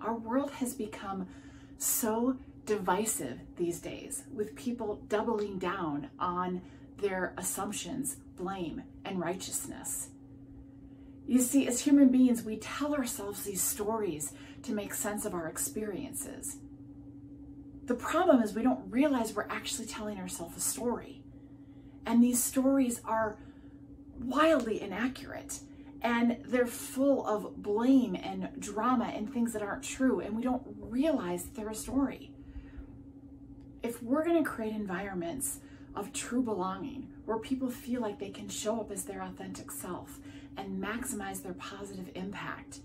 Our world has become so divisive these days with people doubling down on their assumptions, blame, and righteousness. You see, as human beings, we tell ourselves these stories to make sense of our experiences. The problem is we don't realize we're actually telling ourselves a story. And these stories are wildly inaccurate and they're full of blame and drama and things that aren't true and we don't realize they're a story. If we're going to create environments of true belonging where people feel like they can show up as their authentic self and maximize their positive impact,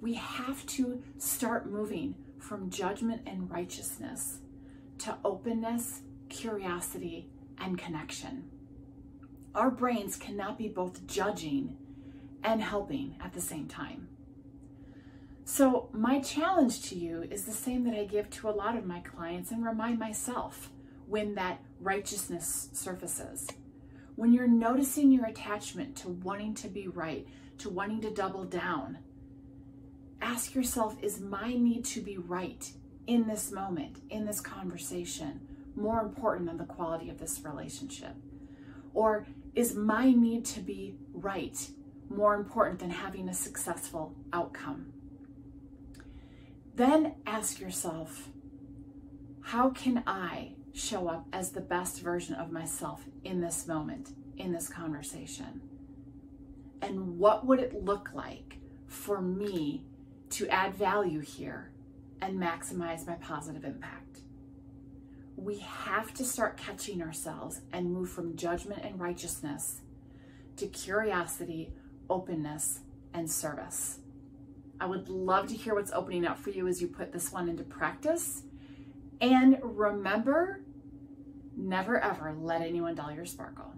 we have to start moving from judgment and righteousness to openness, curiosity, and connection. Our brains cannot be both judging and helping at the same time. So, my challenge to you is the same that I give to a lot of my clients and remind myself when that righteousness surfaces. When you're noticing your attachment to wanting to be right, to wanting to double down, ask yourself is my need to be right in this moment, in this conversation, more important than the quality of this relationship? Or is my need to be right more important than having a successful outcome? Then ask yourself, how can I show up as the best version of myself in this moment, in this conversation? And what would it look like for me to add value here and maximize my positive impact. We have to start catching ourselves and move from judgment and righteousness to curiosity, openness, and service. I would love to hear what's opening up for you as you put this one into practice. And remember, never ever let anyone dull your sparkle.